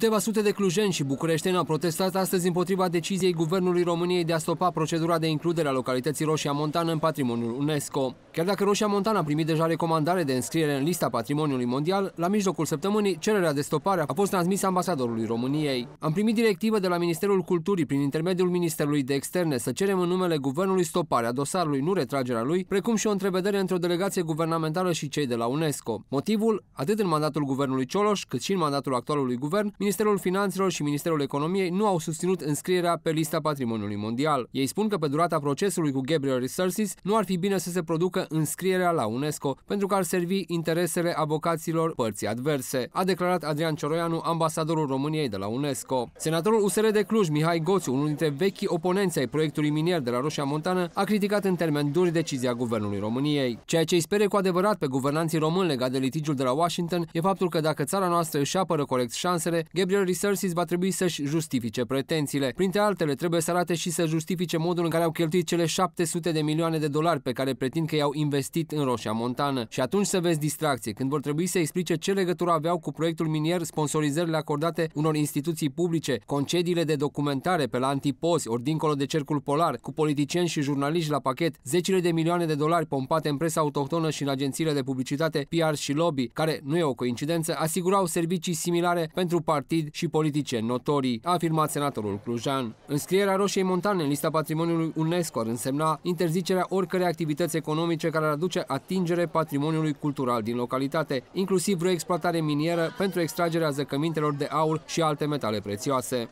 Câteva sute de clujeni și bucureșteni au protestat astăzi împotriva deciziei Guvernului României de a stopa procedura de includere a localității Roșia Montană în patrimoniul UNESCO. Chiar dacă Roșia Montană a primit deja recomandare de înscriere în lista patrimoniului mondial, la mijlocul săptămânii cererea de stopare a fost transmisă ambasadorului României. Am primit directivă de la Ministerul Culturii prin intermediul Ministerului de Externe să cerem în numele Guvernului stoparea dosarului, nu retragerea lui, precum și o întrevedere între o delegație guvernamentală și cei de la UNESCO. Motivul, atât în mandatul guvernului Cioloș, cât și în mandatul actualului guvern, Ministerul Finanțelor și Ministerul Economiei nu au susținut înscrierea pe lista patrimoniului mondial. Ei spun că pe durata procesului cu Gabriel Resources nu ar fi bine să se producă înscrierea la UNESCO, pentru că ar servi interesele avocaților părții adverse, a declarat Adrian Cioroianu, ambasadorul României de la UNESCO. Senatorul USR de Cluj, Mihai Goțiu, unul dintre vechi oponenți ai proiectului minier de la Roșia Montană, a criticat în termeni duri decizia Guvernului României. Ceea ce îi spere cu adevărat pe guvernanții români legat de litigiul de la Washington e faptul că dacă țara noastră își apără corect șansele, Gabriel Resources va trebui să-și justifice pretențiile. Printre altele, trebuie să arate și să justifice modul în care au cheltuit cele 700 de milioane de dolari pe care pretind că i-au investit în Roșia Montană. Și atunci să vezi distracție, când vor trebui să explice ce legătură aveau cu proiectul minier sponsorizările acordate unor instituții publice, concediile de documentare pe la antipozi, ori dincolo de cercul polar, cu politicieni și jurnaliști la pachet, zecile de milioane de dolari pompate în presa autohtonă și în agențiile de publicitate, PR și lobby, care, nu e o coincidență, asigurau servicii similare pentru partid partid și politicieni notorii, a afirmat senatorul Clujan. Înscrierea Roșiei Montane în lista patrimoniului UNESCO ar însemna interzicerea oricărei activități economice care ar aduce atingere patrimoniului cultural din localitate, inclusiv vreo exploatare minieră pentru extragerea zăcămintelor de aur și alte metale prețioase.